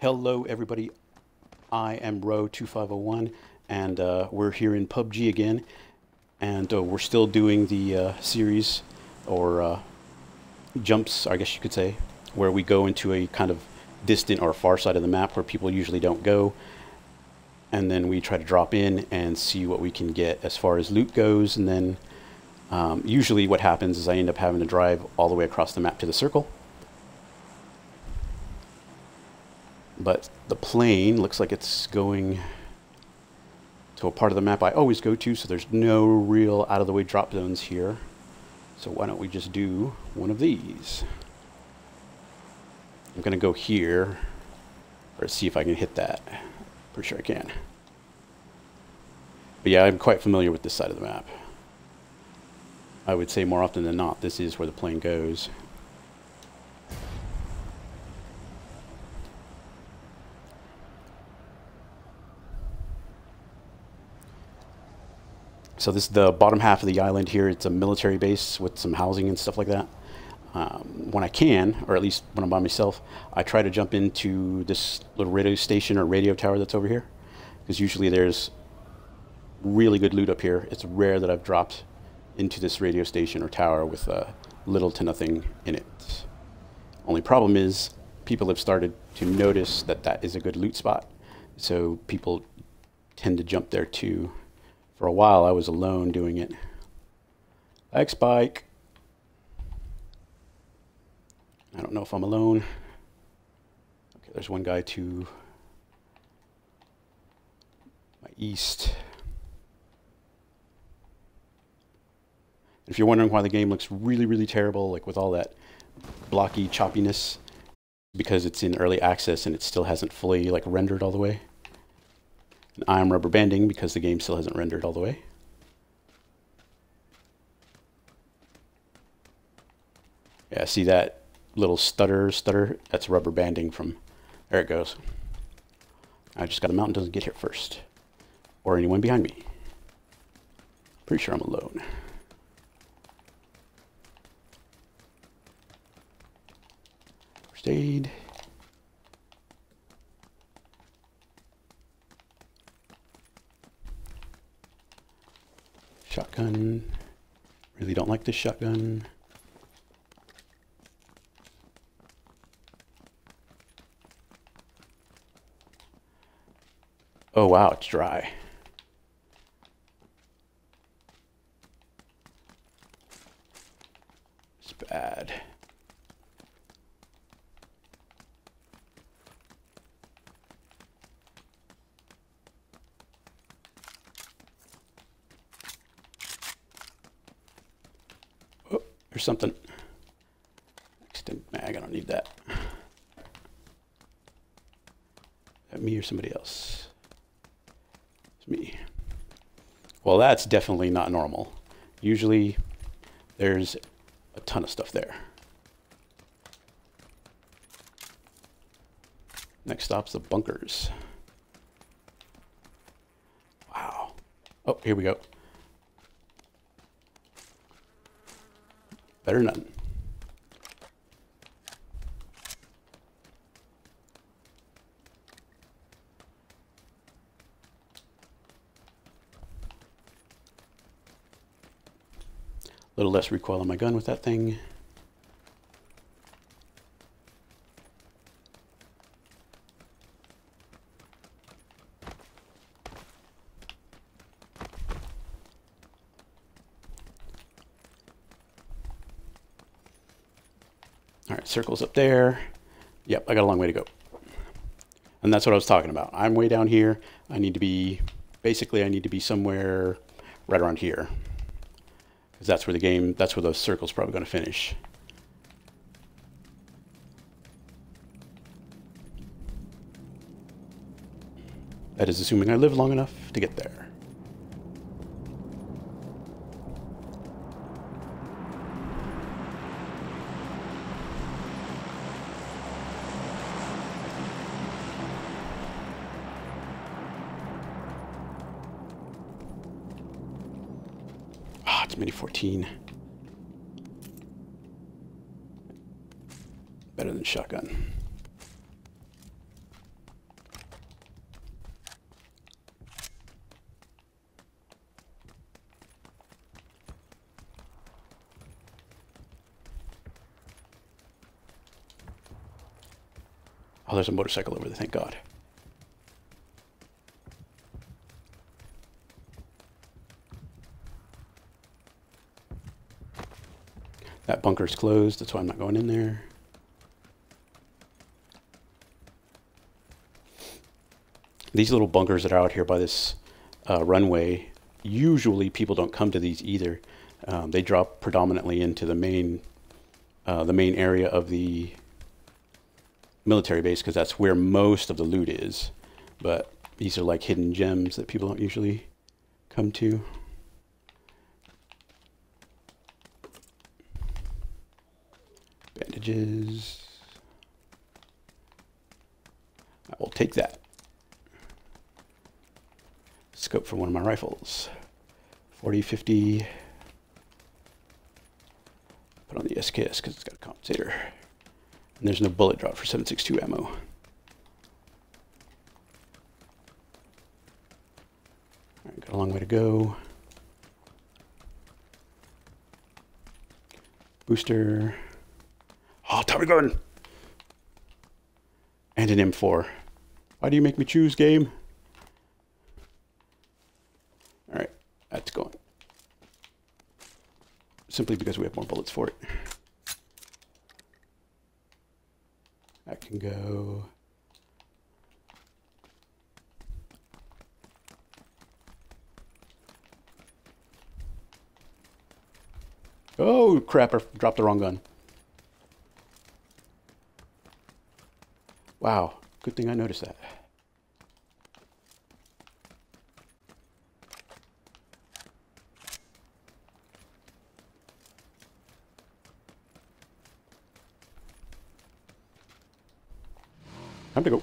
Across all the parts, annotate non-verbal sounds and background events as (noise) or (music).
Hello, everybody. I am Row2501, and uh, we're here in PUBG again. And uh, we're still doing the uh, series, or uh, jumps, I guess you could say, where we go into a kind of distant or far side of the map where people usually don't go. And then we try to drop in and see what we can get as far as loot goes. And then um, usually what happens is I end up having to drive all the way across the map to the circle but the plane looks like it's going to a part of the map I always go to, so there's no real out of the way drop zones here. So why don't we just do one of these? I'm going to go here, or see if I can hit that. Pretty sure I can. But yeah, I'm quite familiar with this side of the map. I would say more often than not, this is where the plane goes. So this is the bottom half of the island here. It's a military base with some housing and stuff like that. Um, when I can, or at least when I'm by myself, I try to jump into this little radio station or radio tower that's over here. Because usually there's really good loot up here. It's rare that I've dropped into this radio station or tower with uh, little to nothing in it. Only problem is people have started to notice that that is a good loot spot. So people tend to jump there too. For a while, I was alone doing it. X bike. I don't know if I'm alone. Okay, there's one guy to my east. If you're wondering why the game looks really, really terrible, like with all that blocky choppiness, because it's in early access and it still hasn't fully like rendered all the way. I'm rubber banding because the game still hasn't rendered all the way. Yeah, see that little stutter, stutter? That's rubber banding from, there it goes. I just got a mountain doesn't get here first. Or anyone behind me. Pretty sure I'm alone. First aid. Shotgun. Really don't like this shotgun. Oh wow, it's dry. It's bad. or something. Extend mag, I don't need that. That me or somebody else? It's me. Well, that's definitely not normal. Usually there's a ton of stuff there. Next stop's the bunkers. Wow. Oh, here we go. Better none. A little less recoil on my gun with that thing. Circle's up there. Yep, I got a long way to go. And that's what I was talking about. I'm way down here. I need to be, basically I need to be somewhere right around here. Because that's where the game, that's where the circle's probably going to finish. That is assuming I live long enough to get there. Better than shotgun. Oh, there's a motorcycle over there, thank God. Bunker's closed, that's why I'm not going in there. These little bunkers that are out here by this uh, runway, usually people don't come to these either. Um, they drop predominantly into the main, uh, the main area of the military base because that's where most of the loot is. But these are like hidden gems that people don't usually come to. I will take that. Scope for one of my rifles. 40, 50. Put on the SKS because it's got a compensator. And there's no bullet drop for 7.62 ammo. Got a long way to go. Booster. Oh, Tommy gun! And an M4. Why do you make me choose, game? All right, that's going. Simply because we have more bullets for it. That can go. Oh, crap, I dropped the wrong gun. Wow, good thing I noticed that. Time to go.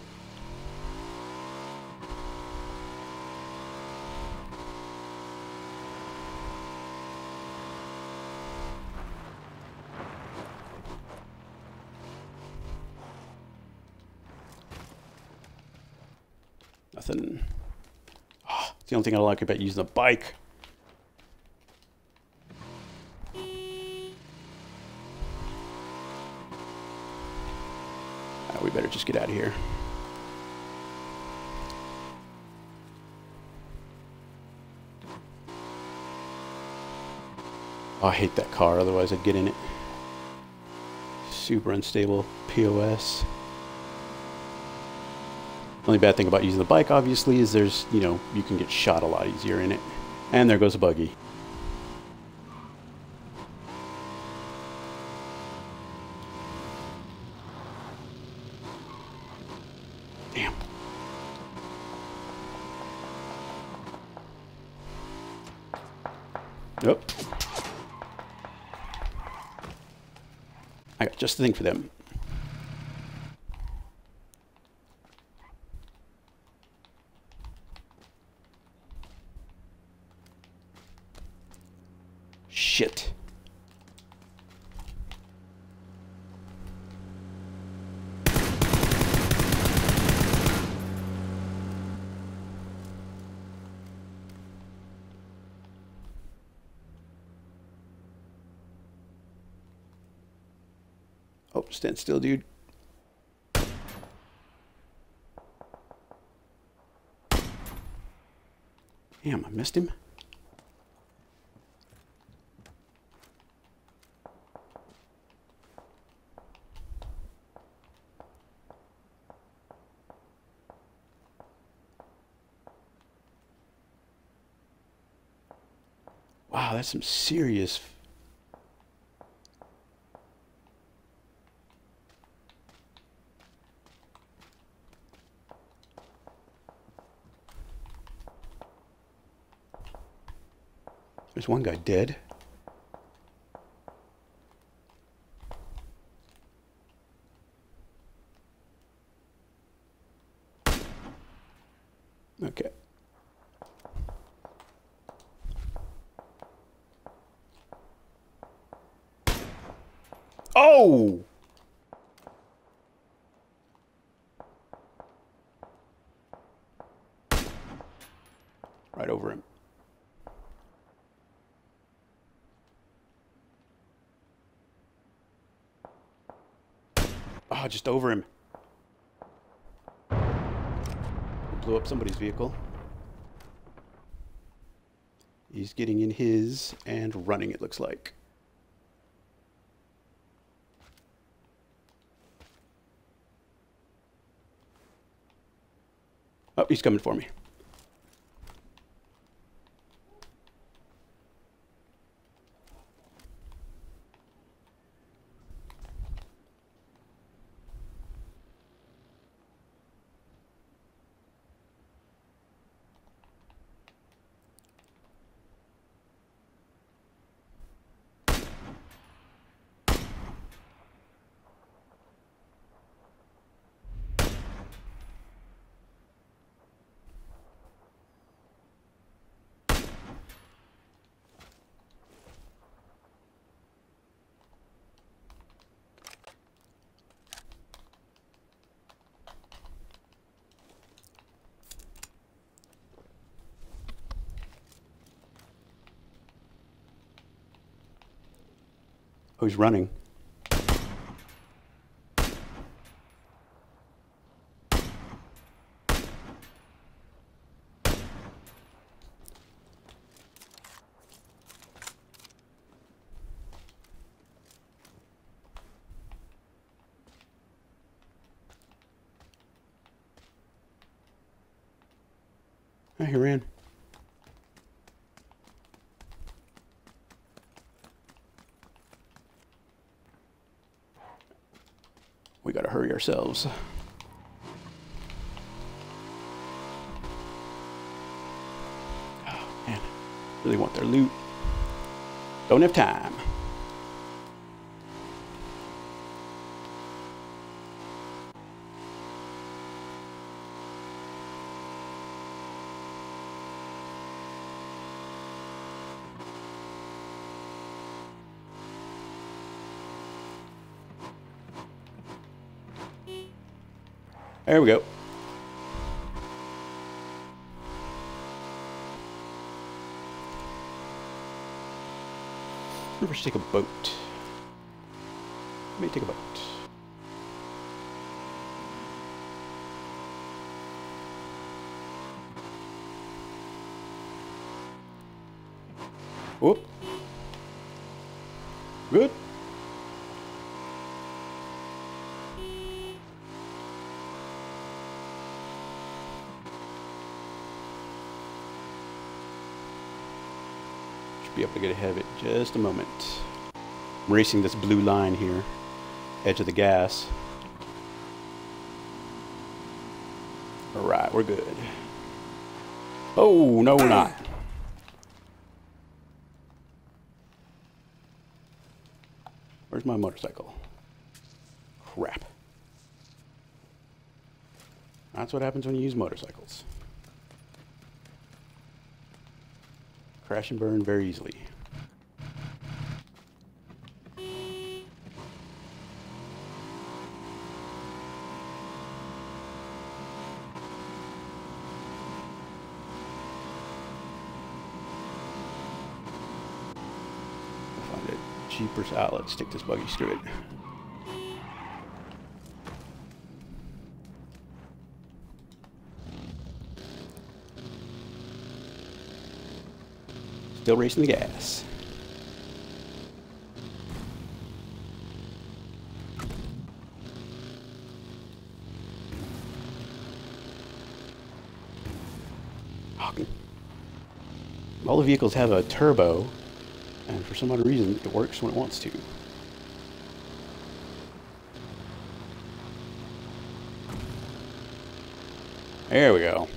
Nothing. Oh, it's the only thing I like about using the bike. Uh, we better just get out of here. Oh, I hate that car, otherwise I'd get in it. Super unstable POS. Only bad thing about using the bike, obviously, is there's, you know, you can get shot a lot easier in it. And there goes a buggy. Damn. Nope. I got just the thing for them. Shit. Oh, stand still, dude. Damn, I missed him. Wow, that's some serious. There's one guy dead. Oh, just over him. Blew up somebody's vehicle. He's getting in his and running, it looks like. Oh, he's coming for me. Who's running? Oh, he ran. We gotta hurry ourselves. Oh, man. Really want their loot. Don't have time. There we go. Maybe we should take a boat. Me take a boat. Whoop. Good. Be able to get ahead of it just a moment. I'm racing this blue line here, edge of the gas. Alright, we're good. Oh, no, we're not. Where's my motorcycle? Crap. That's what happens when you use motorcycles. Crash and burn very easily. Find it. cheaper out. Let's take this buggy. Screw it. Still racing the gas. All the vehicles have a turbo, and for some odd reason, it works when it wants to. There we go.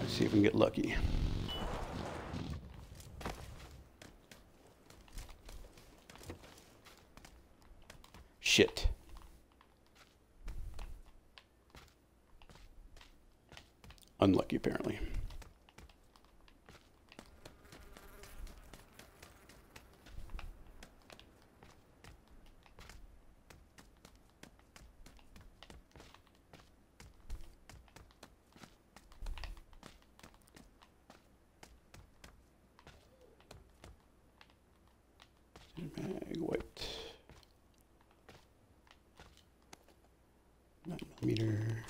Let's see if we can get lucky. Shit. unlucky apparently. Mag white. Nine millimeter.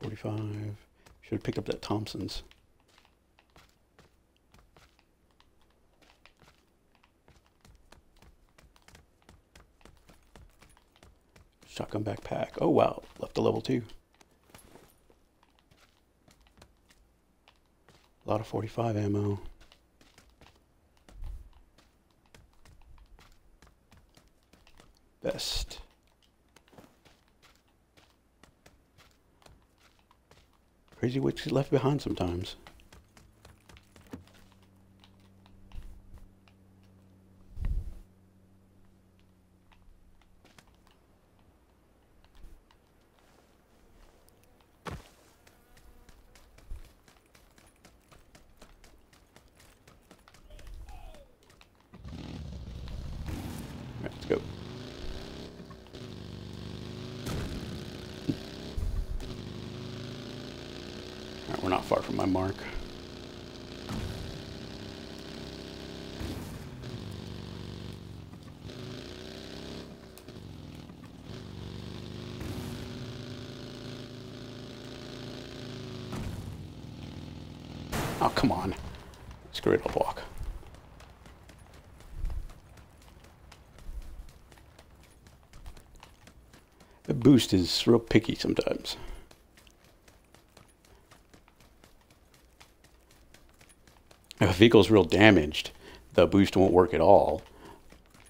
Forty-five. Should have picked up that Thompson's. Shotgun backpack. Oh wow, left a level two. A lot of 45 ammo. Crazy what left behind sometimes. Far from my mark. Oh, come on. Screw it, I'll walk. The boost is real picky sometimes. If a vehicle's real damaged, the boost won't work at all.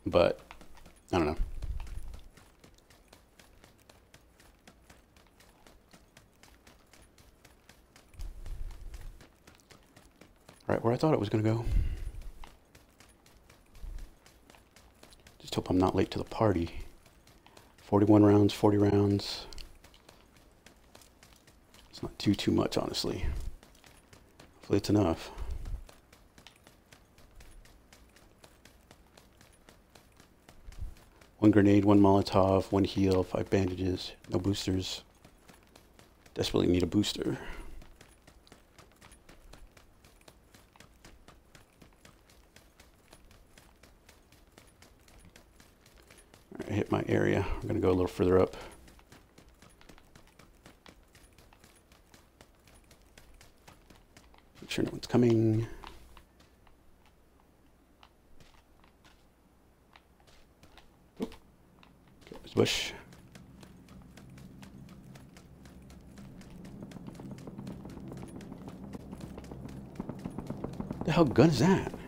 But I don't know. Right where I thought it was going to go. Just hope I'm not late to the party. 41 rounds, 40 rounds. It's not too, too much, honestly. Hopefully it's enough. One grenade, one Molotov, one heal, five bandages, no boosters. Desperately need a booster. Hit my area. I'm gonna go a little further up. Make sure no one's coming. Oop. Okay, there's a bush. The hell gun is that?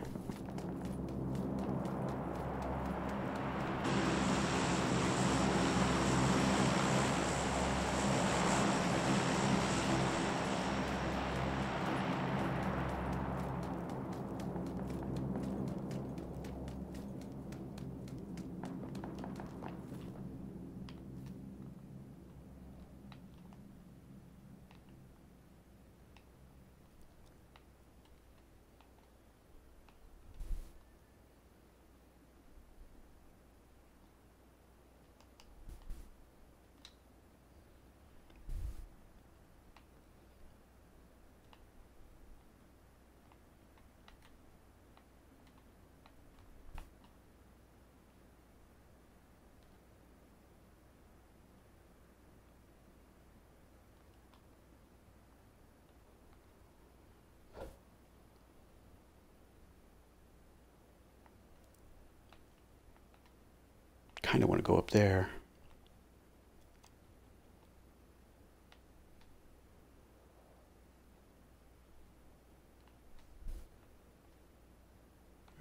Kind of want to go up there.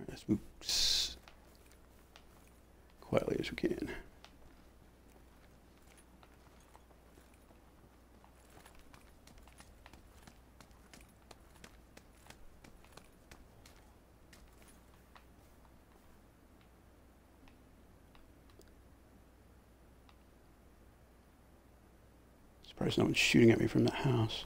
Let's move quietly as we can. It's Surprised no one's shooting at me from that house.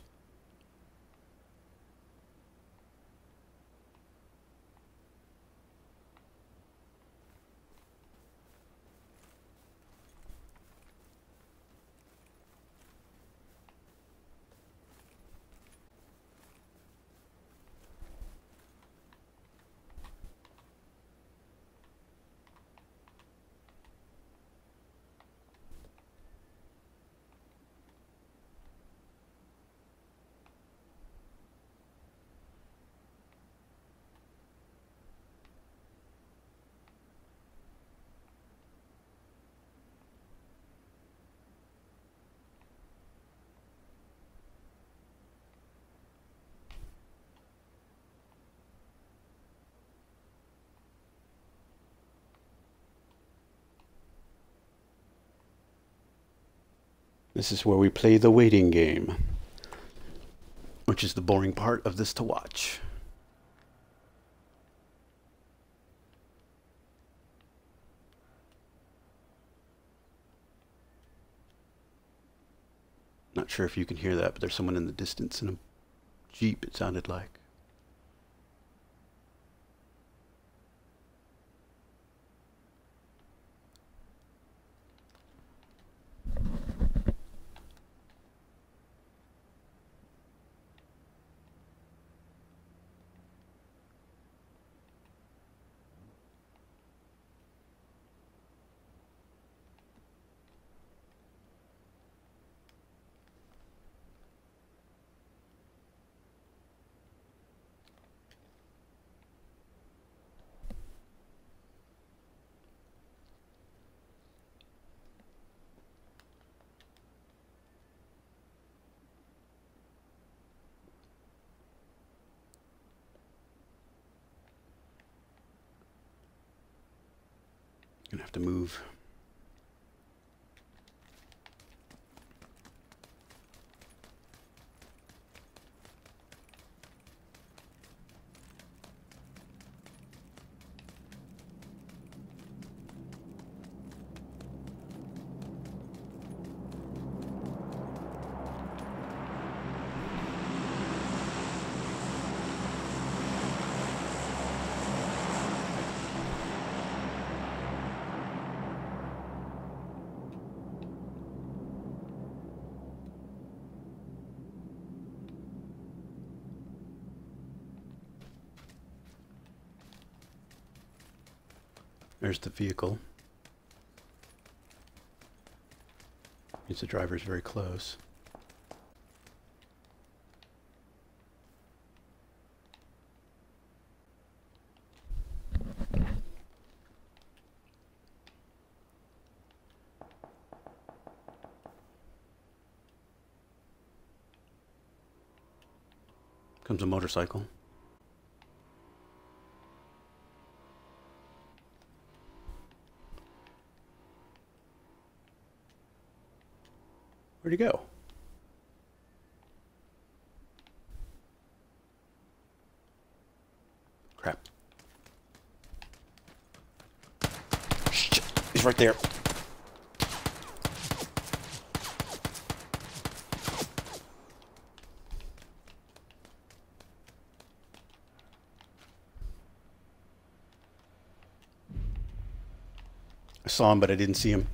This is where we play the waiting game, which is the boring part of this to watch. Not sure if you can hear that, but there's someone in the distance in a Jeep, it sounded like. Have to move. There's the vehicle. Means the driver's very close. Comes a motorcycle. Where'd he go? Crap. Shit. He's right there. I saw him, but I didn't see him.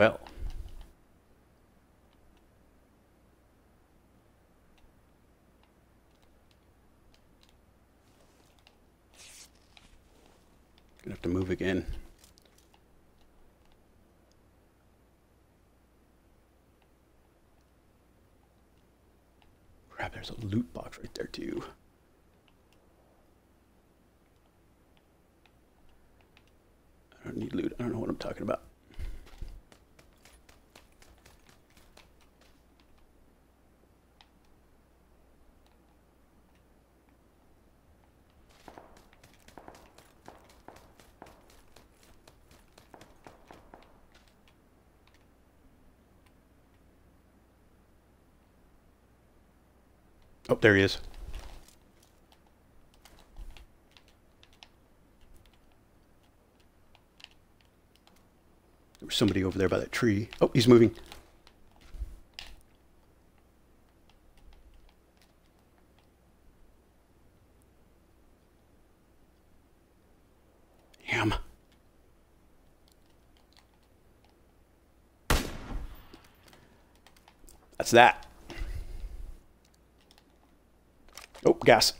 Well. Gonna have to move again. Crap, there's a loot box right there too. I don't need loot. I don't know what I'm talking about. Oh, there he is. There was somebody over there by that tree. Oh, he's moving. Damn. That's that. Oh, gas.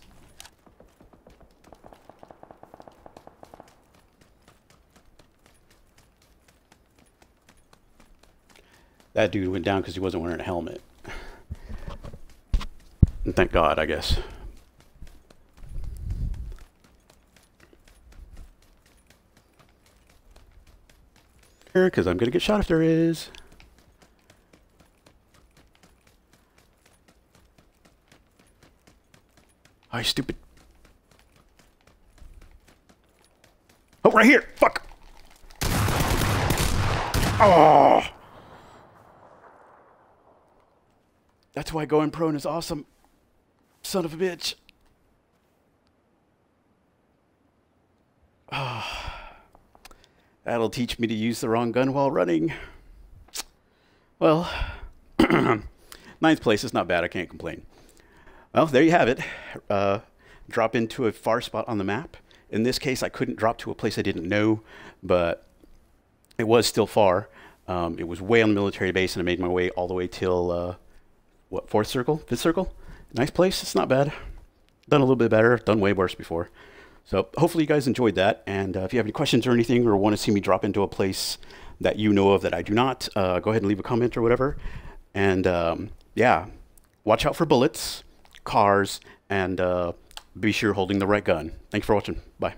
That dude went down because he wasn't wearing a helmet. And thank God, I guess. Here, because I'm going to get shot if there is. Hi, stupid. Oh, right here. Fuck. Oh. That's why going prone is awesome. Son of a bitch. Oh. That'll teach me to use the wrong gun while running. Well, (clears throat) ninth place is not bad. I can't complain. Well, there you have it. Uh, drop into a far spot on the map. In this case, I couldn't drop to a place I didn't know, but it was still far. Um, it was way on the military base, and I made my way all the way till uh, what fourth circle, fifth circle. Nice place. It's not bad. Done a little bit better. Done way worse before. So hopefully you guys enjoyed that. And uh, if you have any questions or anything, or want to see me drop into a place that you know of that I do not, uh, go ahead and leave a comment or whatever. And um, yeah, watch out for bullets cars, and uh, be sure you're holding the right gun. Thanks for watching. Bye.